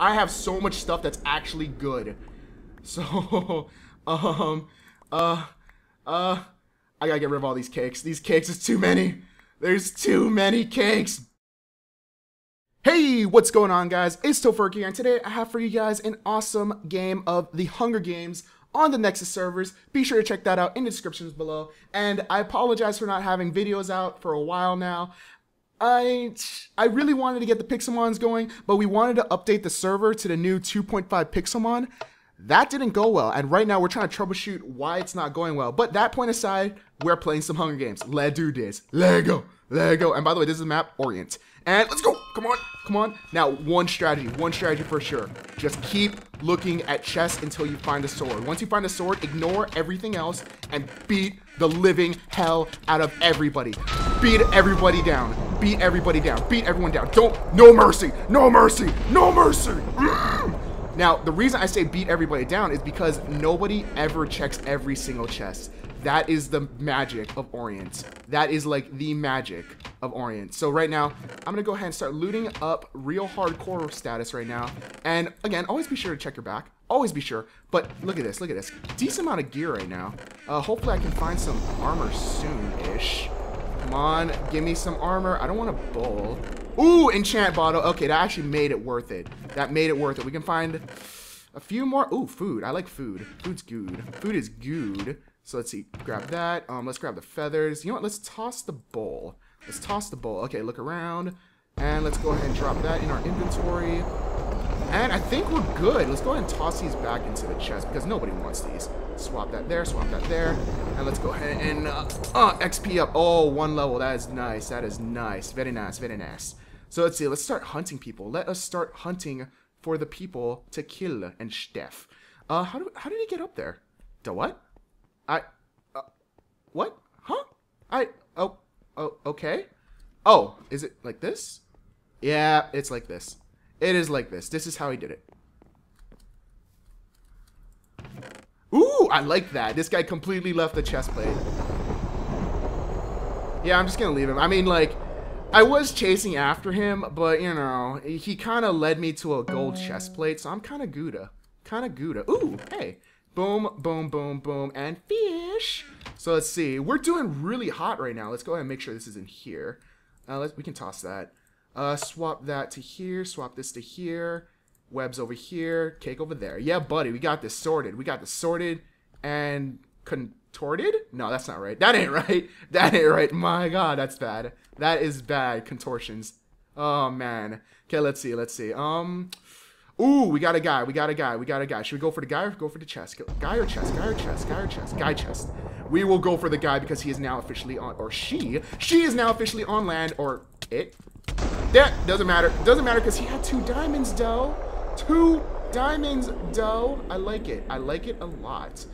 I have so much stuff that's actually good. So, um, uh, uh, I gotta get rid of all these cakes. These cakes is too many. There's too many cakes. Hey, what's going on, guys? It's ToFurkie, and today I have for you guys an awesome game of the Hunger Games on the Nexus servers. Be sure to check that out in the descriptions below. And I apologize for not having videos out for a while now. I I really wanted to get the Pixelmons going, but we wanted to update the server to the new 2.5 Pixelmon. That didn't go well, and right now we're trying to troubleshoot why it's not going well. But that point aside, we're playing some Hunger Games. Let's do this. Lego, Lego. And by the way, this is the map Orient. And let's go. Come on, come on. Now, one strategy, one strategy for sure. Just keep looking at chests until you find a sword. Once you find a sword, ignore everything else and beat the living hell out of everybody. Beat everybody down. Beat everybody down. Beat everyone down. Don't, no mercy, no mercy, no mercy. Now, the reason I say beat everybody down is because nobody ever checks every single chest. That is the magic of Orient. That is like the magic of Orient. So right now, I'm gonna go ahead and start looting up real hardcore status right now. And again, always be sure to check your back. Always be sure. But look at this, look at this. Decent amount of gear right now. Uh, hopefully I can find some armor soon-ish. Come on, give me some armor. I don't want a bull. Ooh, enchant bottle. Okay, that actually made it worth it. That made it worth it. We can find a few more. Ooh, food. I like food. Food's good. Food is good. So let's see. Grab that. Um, let's grab the feathers. You know what? Let's toss the bowl. Let's toss the bowl. Okay, look around. And let's go ahead and drop that in our inventory. And I think we're good. Let's go ahead and toss these back into the chest because nobody wants these. Swap that there, swap that there. And let's go ahead and uh, uh, XP up. Oh, one level. That is nice. That is nice. Very nice. Very nice. So let's see, let's start hunting people. Let us start hunting for the people to kill and Steph. Uh, how, do, how did he get up there? The what? I, uh, what? Huh? I, oh, oh, okay. Oh, is it like this? Yeah, it's like this. It is like this. This is how he did it. Ooh, I like that. This guy completely left the chest plate. Yeah, I'm just gonna leave him. I mean, like, I was chasing after him, but you know, he kind of led me to a gold chest plate, so I'm kind of Gouda. Kind of Gouda. Ooh, hey. Boom, boom, boom, boom, and fish. So let's see. We're doing really hot right now. Let's go ahead and make sure this is in here. Uh, we can toss that. Uh, swap that to here. Swap this to here. Webs over here. Cake over there. Yeah, buddy. We got this sorted. We got this sorted and contorted? No, that's not right. That ain't right. That ain't right. My God, that's bad. That is bad. Contortions. Oh, man. Okay, let's see. Let's see. Um... Ooh, we got a guy. We got a guy. We got a guy. Should we go for the guy or go for the chest? Guy or chest? Guy or chest? Guy or chest? Guy chest. We will go for the guy because he is now officially on, or she, she is now officially on land, or it. That doesn't matter. Doesn't matter because he had two diamonds, though. Two diamonds, though. I like it. I like it a lot.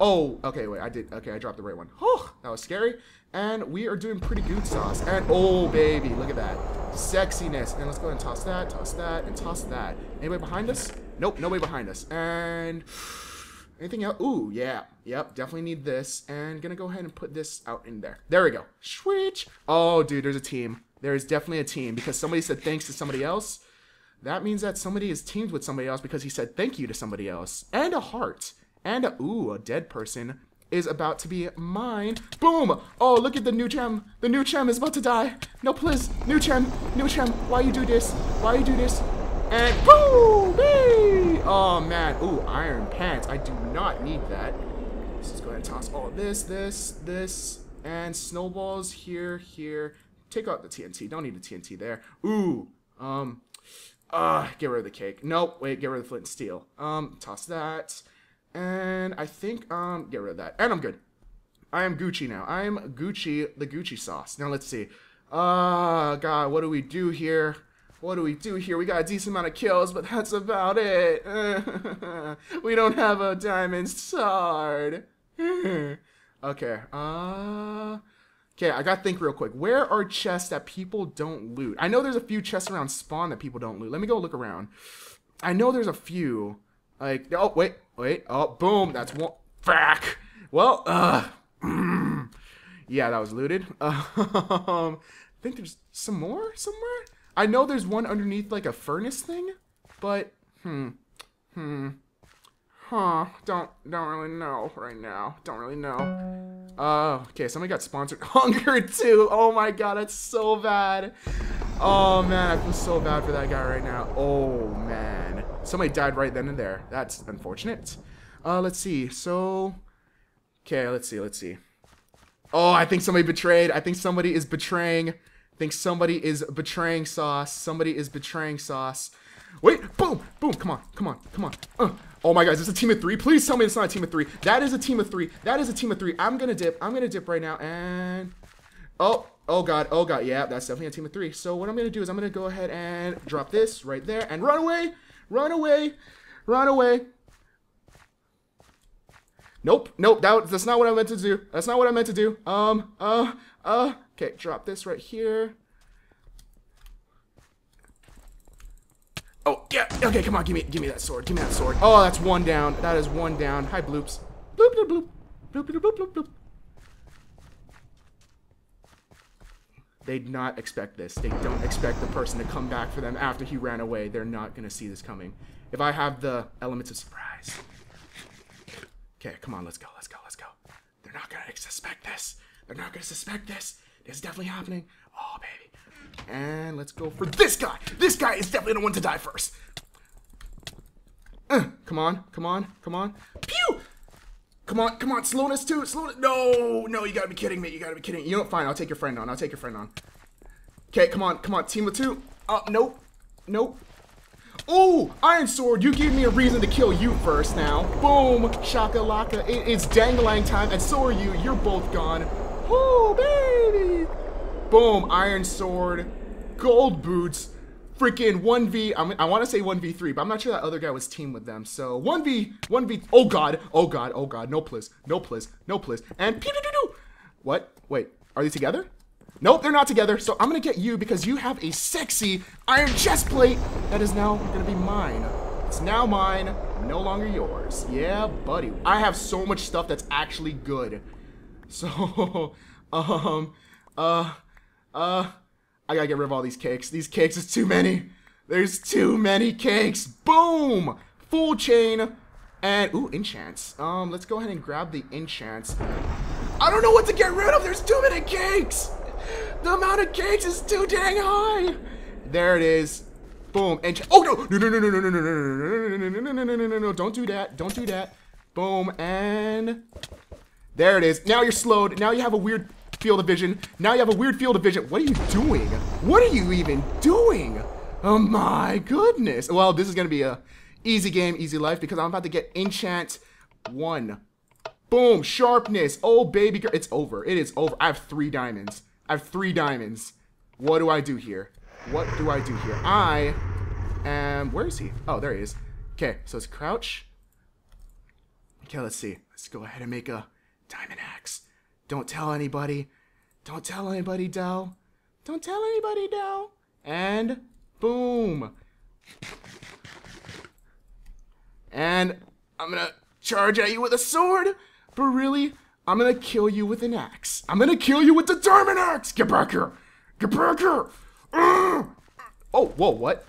Oh, okay, wait, I did, okay, I dropped the right one. Oh, that was scary. And we are doing pretty good sauce. And, oh, baby, look at that. Sexiness. And let's go ahead and toss that, toss that, and toss that. Anybody behind us? Nope, nobody behind us. And anything else? Ooh, yeah. Yep, definitely need this. And gonna go ahead and put this out in there. There we go. Switch. Oh, dude, there's a team. There is definitely a team because somebody said thanks to somebody else. That means that somebody is teamed with somebody else because he said thank you to somebody else. And a heart. And, a, ooh, a dead person is about to be mine. Boom! Oh, look at the new gem. The new gem is about to die. No, please. New gem. New gem. Why you do this? Why you do this? And boom! Oh, man. Ooh, iron pants. I do not need that. Let's just go ahead and toss all this, this, this, and snowballs here, here. Take out the TNT. Don't need the TNT there. Ooh. Um. Ah, uh, get rid of the cake. Nope. Wait, get rid of the flint and steel. Um, toss that. And I think, um, get rid of that. And I'm good. I am Gucci now. I am Gucci, the Gucci sauce. Now let's see. Oh, God, what do we do here? What do we do here? We got a decent amount of kills, but that's about it. we don't have a diamond sword. okay, uh... Okay, I gotta think real quick. Where are chests that people don't loot? I know there's a few chests around spawn that people don't loot. Let me go look around. I know there's a few. Like, oh, wait, wait, oh, boom, that's one. Back. Well, uh, yeah, that was looted. Um, I think there's some more somewhere. I know there's one underneath like a furnace thing, but Hmm. Hmm. Huh. Don't don't really know right now. Don't really know. Uh, okay, somebody got sponsored. Hunger too. Oh my god, that's so bad. Oh man, I feel so bad for that guy right now. Oh man. Somebody died right then and there. That's unfortunate. Uh, let's see. So, okay, let's see. Let's see. Oh, I think somebody betrayed. I think somebody is betraying. I think somebody is betraying sauce. Somebody is betraying sauce. Wait, boom, boom, come on, come on, come on. Uh, oh my God, it's a team of three? Please tell me it's not a team of three. That is a team of three. That is a team of three. I'm gonna dip. I'm gonna dip right now. And oh, oh God, oh God, yeah, that's definitely a team of three. So what I'm gonna do is I'm gonna go ahead and drop this right there and run away, run away, run away. Nope, nope, that, that's not what I meant to do. That's not what I meant to do. Um, uh, uh, okay, drop this right here. Oh, yeah. Okay, come on. Give me give me that sword. Give me that sword. Oh, that's one down. That is one down. Hi, bloops. Bloop, bloop, bloop. Bloop, bloop, bloop, bloop, bloop. They would not expect this. They don't expect the person to come back for them after he ran away. They're not going to see this coming. If I have the elements of surprise. Okay, come on. Let's go. Let's go. Let's go. They're not going to suspect this. They're not going to suspect this. This is definitely happening. Oh, baby. And let's go for this guy. This guy is definitely the one to die first. Uh, come on, come on, come on. Pew! Come on, come on, slowness too, slowness. No, no, you gotta be kidding me. You gotta be kidding. You know? Fine, I'll take your friend on. I'll take your friend on. Okay, come on, come on, team of two. Uh, nope, nope. Oh, Iron Sword, you gave me a reason to kill you first now. Boom, shakalaka. It, it's dangling time, and so are you. You're both gone. Oh, baby. Boom, Iron Sword, Gold Boots, freaking 1v, I'm, i want to say 1v3, but I'm not sure that other guy was team with them. So 1v, 1v, oh god, oh god, oh god, no pliz, no pliz, no pliz, and pew doo doo What? Wait, are they together? Nope, they're not together, so I'm gonna get you because you have a sexy iron chest plate that is now gonna be mine. It's now mine, no longer yours. Yeah, buddy. I have so much stuff that's actually good. So, um, uh, uh, I gotta get rid of all these cakes. These cakes is too many. There's too many cakes. Boom! Full chain. And, ooh, enchants. Um, let's go ahead and grab the enchants. I don't know what to get rid of. There's too many cakes. The amount of cakes is too dang high. There it is. Boom. Enchant. Oh. No, no, no, no, no, no, no, no, no, no, no, no, no, no, no, no, no. Don't do that. Don't do that. Boom. And there it is. Now you're slowed. Now you have a weird field of vision. Now you have a weird field of vision. What are you doing? What are you even doing? Oh my goodness. Well, this is going to be a easy game, easy life because I'm about to get enchant one. Boom, sharpness. Oh, baby girl. It's over. It is over. I have three diamonds. I have three diamonds. What do I do here? What do I do here? I am... Where is he? Oh, there he is. Okay, so it's crouch. Okay, let's see. Let's go ahead and make a diamond axe. Don't tell anybody. Don't tell anybody, Dell. Don't tell anybody, Dell. And boom. And I'm gonna charge at you with a sword, but really, I'm gonna kill you with an axe. I'm gonna kill you with the diamond axe. Get back here. Get back here. Oh, whoa, what?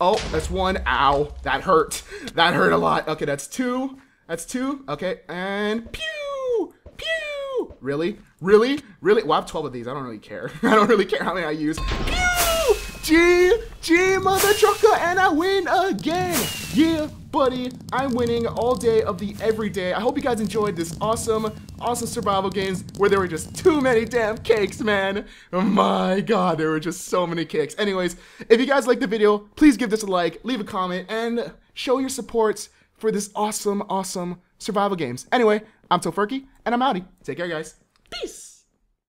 Oh, that's one. Ow. That hurt. That hurt a lot. Okay, that's two. That's two. Okay, and pew. Really? Really? Really? Well, I have 12 of these. I don't really care. I don't really care how many I use. G, G, mother trucker, and I win again. Yeah, buddy, I'm winning all day of the everyday. I hope you guys enjoyed this awesome, awesome survival games where there were just too many damn cakes, man. Oh my god, there were just so many cakes. Anyways, if you guys liked the video, please give this a like, leave a comment, and show your support for this awesome, awesome survival games. Anyway, I'm ToFurkie, and I'm outie. Take care, guys. Peace!